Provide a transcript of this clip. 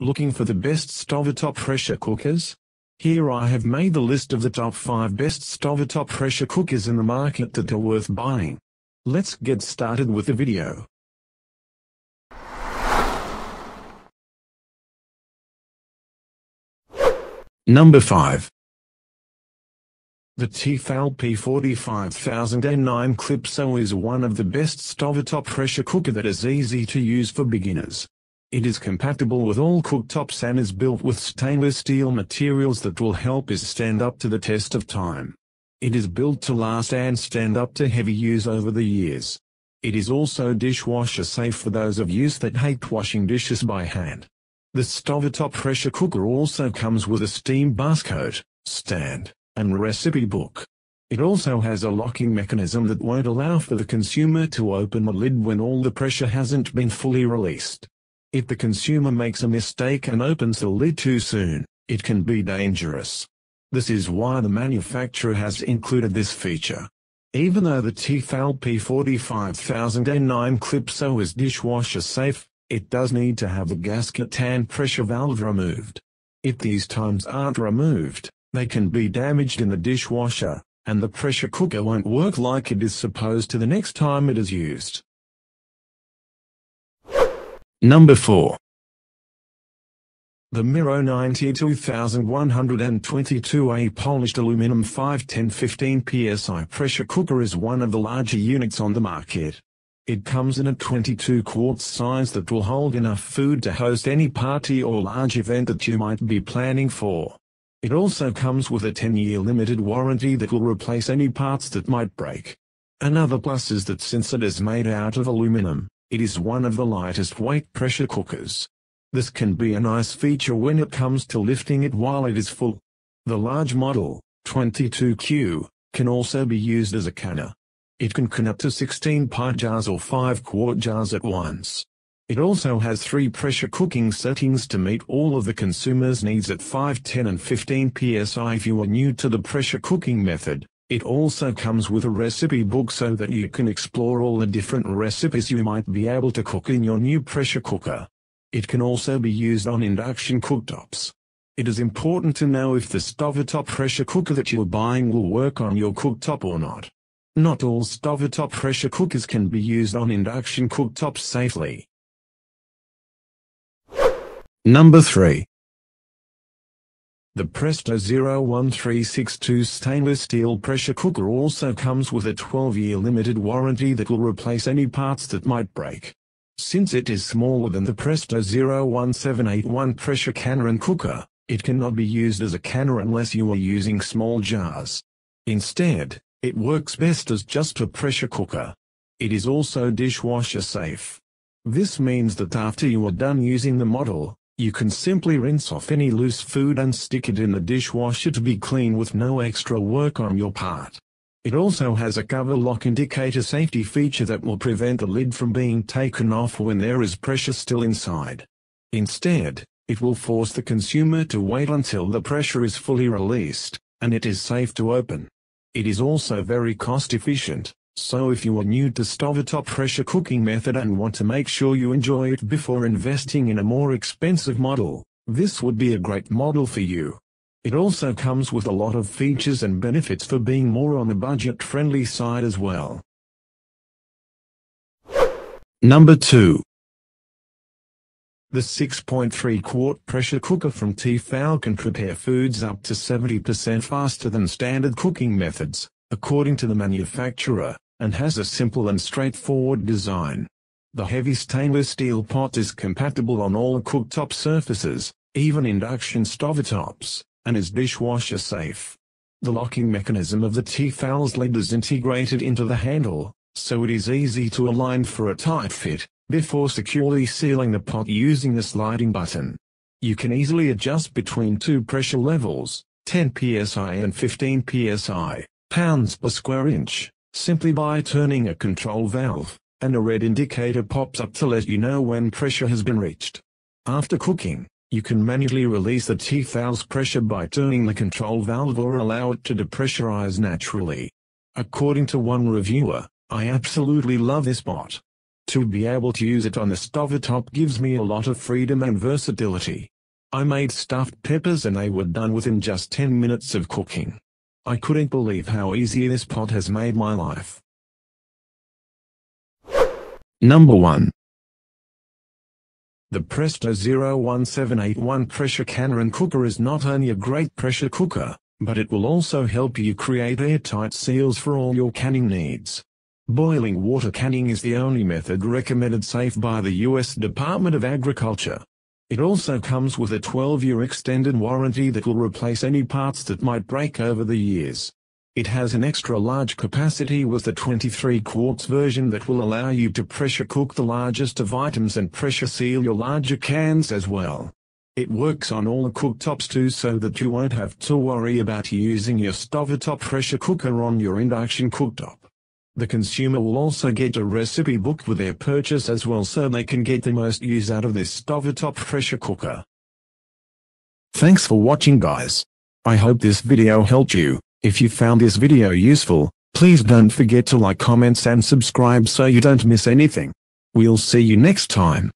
Looking for the best stovetop pressure cookers? Here I have made the list of the top 5 best stovetop pressure cookers in the market that are worth buying. Let's get started with the video. Number 5 The Tefal P45009 Clipso is one of the best stovetop pressure cooker that is easy to use for beginners. It is compatible with all cooktops and is built with stainless steel materials that will help it stand up to the test of time. It is built to last and stand up to heavy use over the years. It is also dishwasher safe for those of you that hate washing dishes by hand. The stovetop pressure cooker also comes with a steam barcode, stand, and recipe book. It also has a locking mechanism that won't allow for the consumer to open the lid when all the pressure hasn't been fully released. If the consumer makes a mistake and opens the lid too soon, it can be dangerous. This is why the manufacturer has included this feature. Even though the Tefal P45009 Clipso is dishwasher safe, it does need to have the gasket and pressure valve removed. If these times aren't removed, they can be damaged in the dishwasher, and the pressure cooker won't work like it is supposed to the next time it is used. Number 4. The Mirro 92122A polished aluminum 510-15 psi pressure cooker is one of the larger units on the market. It comes in a 22 quart size that will hold enough food to host any party or large event that you might be planning for. It also comes with a 10-year limited warranty that will replace any parts that might break. Another plus is that since it is made out of aluminum, it is one of the lightest weight pressure cookers. This can be a nice feature when it comes to lifting it while it is full. The large model, 22Q, can also be used as a canner. It can can up to 16 pint jars or 5 quart jars at once. It also has three pressure cooking settings to meet all of the consumer's needs at 5, 10 and 15 psi if you are new to the pressure cooking method. It also comes with a recipe book so that you can explore all the different recipes you might be able to cook in your new pressure cooker. It can also be used on induction cooktops. It is important to know if the stovetop pressure cooker that you're buying will work on your cooktop or not. Not all stovetop pressure cookers can be used on induction cooktops safely. Number 3 the Presto 01362 stainless steel pressure cooker also comes with a 12-year limited warranty that will replace any parts that might break. Since it is smaller than the Presto 01781 pressure canner and cooker, it cannot be used as a canner unless you are using small jars. Instead, it works best as just a pressure cooker. It is also dishwasher safe. This means that after you are done using the model, you can simply rinse off any loose food and stick it in the dishwasher to be clean with no extra work on your part. It also has a cover lock indicator safety feature that will prevent the lid from being taken off when there is pressure still inside. Instead, it will force the consumer to wait until the pressure is fully released, and it is safe to open. It is also very cost efficient, so if you are new to stovetop pressure cooking method and want to make sure you enjoy it before investing in a more expensive model, this would be a great model for you. It also comes with a lot of features and benefits for being more on the budget-friendly side as well. Number 2 The 6.3 quart pressure cooker from Tefal can prepare foods up to 70% faster than standard cooking methods, according to the manufacturer and has a simple and straightforward design. The heavy stainless steel pot is compatible on all cooktop surfaces, even induction stovetops, and is dishwasher safe. The locking mechanism of the Tefal's lid is integrated into the handle, so it is easy to align for a tight fit, before securely sealing the pot using the sliding button. You can easily adjust between two pressure levels, 10 psi and 15 psi, pounds per square inch simply by turning a control valve, and a red indicator pops up to let you know when pressure has been reached. After cooking, you can manually release the Tefal's pressure by turning the control valve or allow it to depressurize naturally. According to one reviewer, I absolutely love this pot. To be able to use it on the stovetop gives me a lot of freedom and versatility. I made stuffed peppers and they were done within just 10 minutes of cooking. I couldn't believe how easy this pot has made my life. Number 1. The Presto 01781 pressure canner and cooker is not only a great pressure cooker, but it will also help you create airtight seals for all your canning needs. Boiling water canning is the only method recommended safe by the U.S. Department of Agriculture. It also comes with a 12-year extended warranty that will replace any parts that might break over the years. It has an extra large capacity with the 23 quarts version that will allow you to pressure cook the largest of items and pressure seal your larger cans as well. It works on all cooktops too so that you won't have to worry about using your stovetop pressure cooker on your induction cooktop. The consumer will also get a recipe book with their purchase as well so they can get the most use out of this stovetop pressure cooker. Thanks for watching guys. I hope this video helped you. If you found this video useful, please don't forget to like comments and subscribe so you don't miss anything. We'll see you next time.